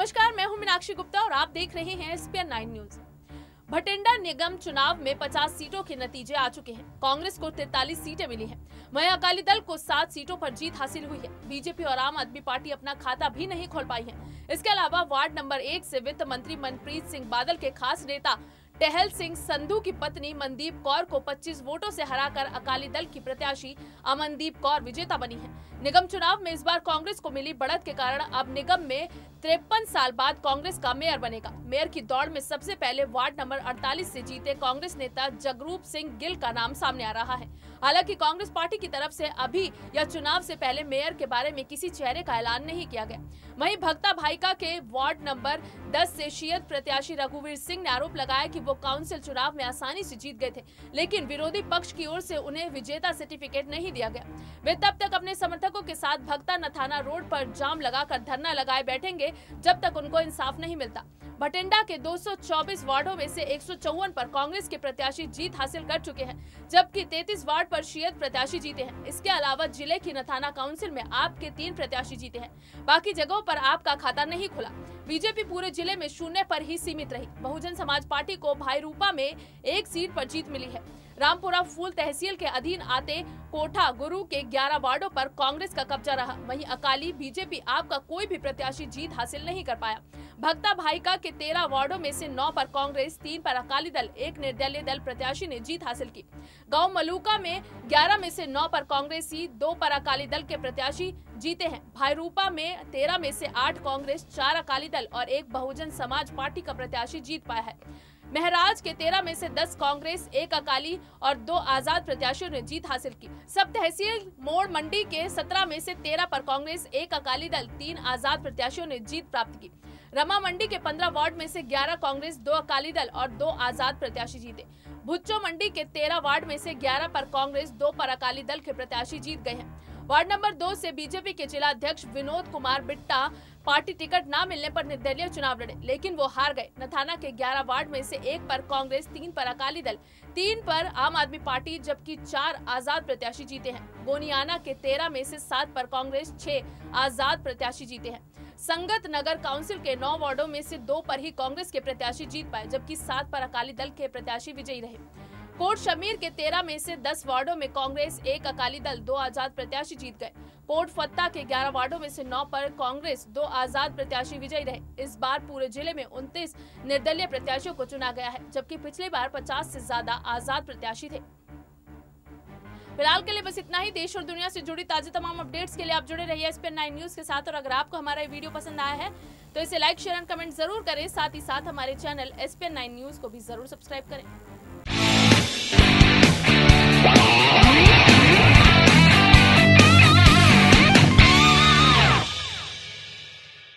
और आप देख रहे हैं एसपीएन नाइन न्यूज़। भटिंडा निगम चुनाव में 50 सीटों के नतीजे आ चुके हैं। कांग्रेस को 43 सीटें मिली हैं। वहीं अकाली दल को सात सीटों पर जीत हासिल हुई है। बीजेपी और आम आदमी पार्टी अपना खाता भी नहीं खोल पाई है। इसके अलावा वार्ड नंबर एक से वित्त मंत्री मनप्रीत सिंह बादल के खास नेता टहल सिंह संधू की पत्नी मनदीप कौर को 25 वोटों से हराकर अकाली दल की प्रत्याशी अमनदीप कौर विजेता बनी है। निगम चुनाव में इस बार कांग्रेस को मिली बढ़त के कारण अब निगम में तिरपन साल बाद कांग्रेस का मेयर बनेगा। मेयर की दौड़ में सबसे पहले वार्ड नंबर 48 से जीते कांग्रेस नेता जगरूप सिंह गिल का नाम सामने आ रहा है। हालाँकि कांग्रेस पार्टी की तरफ़ से अभी या चुनाव से पहले मेयर के बारे में किसी चेहरे का ऐलान नहीं किया गया। वहीं भक्ता भाईका के वार्ड नंबर 10 से शीयत प्रत्याशी रघुवीर सिंह ने आरोप लगाया कि वो काउंसिल चुनाव में आसानी से जीत गए थे, लेकिन विरोधी पक्ष की ओर से उन्हें विजेता सर्टिफिकेट नहीं दिया गया। वे तब तक अपने समर्थकों के साथ भक्ता नथाना रोड पर जाम लगाकर धरना लगाए बैठेंगे, जब तक उनको इंसाफ नहीं मिलता। भटिंडा के 224 वार्डों में से एक पर कांग्रेस के प्रत्याशी जीत हासिल कर चुके हैं, जबकि 33 वार्ड पर शीयत प्रत्याशी जीते हैं। इसके अलावा ज़िले की नथाना काउंसिल में आपके तीन प्रत्याशी जीते हैं। बाकी जगहों पर आपका खाता नहीं खुला। बीजेपी पूरे ज़िले में शून्य पर ही सीमित रही। बहुजन समाज पार्टी को भाई रूपा में एक सीट पर जीत मिली है। रामपुरा फूल तहसील के अधीन आते कोठा गुरु के 11 वार्डो पर कांग्रेस का कब्जा रहा। वहीं अकाली बीजेपी आपका कोई भी प्रत्याशी जीत हासिल नहीं कर पाया। भक्ता भाईका के तेरह वार्डो में से नौ पर कांग्रेस, तीन पर अकाली दल, एक निर्दलीय दल प्रत्याशी ने जीत हासिल की। गाँव मलूका में 11 में से नौ पर कांग्रेसी, दो पर अकाली दल के प्रत्याशी जीते हैं। भाईरूपा में 13 में से आठ कांग्रेस, चार अकाली दल और एक बहुजन समाज पार्टी का प्रत्याशी जीत पाया है। महराज के तेरह में से दस कांग्रेस, एक अकाली और दो आज़ाद प्रत्याशियों ने जीत हासिल की। सब तहसील मोड़ मंडी के सत्रह में से तेरह पर कांग्रेस, एक अकाली दल, तीन आज़ाद प्रत्याशियों ने जीत प्राप्त की। रमा मंडी के पंद्रह वार्ड में से ग्यारह कांग्रेस, दो अकाली दल और दो आज़ाद प्रत्याशी जीते। भुच्चो मंडी के तेरह वार्ड में से ग्यारह पर कांग्रेस, दो पर अकाली दल के प्रत्याशी जीत गए हैं। वार्ड नंबर दो से बीजेपी के जिला अध्यक्ष विनोद कुमार बिट्टा पार्टी टिकट न मिलने पर निर्दलीय चुनाव लड़े, लेकिन वो हार गए। नथाना के 11 वार्ड में से एक पर कांग्रेस, तीन पर अकाली दल, तीन पर आम आदमी पार्टी, जबकि चार आज़ाद प्रत्याशी जीते हैं। गोनियाना के 13 में से सात पर कांग्रेस, छह आज़ाद प्रत्याशी जीते हैं। संगत नगर काउंसिल के नौ वार्डो में से दो पर ही कांग्रेस के प्रत्याशी जीत पाए, जबकि सात पर अकाली दल के प्रत्याशी विजयी रहे। कोट शमीर के तेरह में से दस वार्डो में कांग्रेस, एक अकाली दल, दो आज़ाद प्रत्याशी जीत गए। कोट फत्ता के ग्यारह वार्डो में से नौ पर कांग्रेस, दो आज़ाद प्रत्याशी विजयी रहे। इस बार पूरे ज़िले में उनतीस निर्दलीय प्रत्याशियों को चुना गया है, जबकि पिछली बार पचास से ज़्यादा आज़ाद प्रत्याशी थे। फ़िलहाल के लिए बस इतना ही। देश और दुनिया से जुड़ी ताजे तमाम अपडेट्स के लिए आप जुड़े रहिए एसपीएन नाइन न्यूज़ के साथ। और अगर आपको हमारा वीडियो पसंद आया है तो इसे लाइक शेयर एंड कमेंट ज़रूर करें। साथ ही साथ हमारे चैनल एसपीएन नाइन न्यूज़ को भी ज़रूर सब्सक्राइब करें।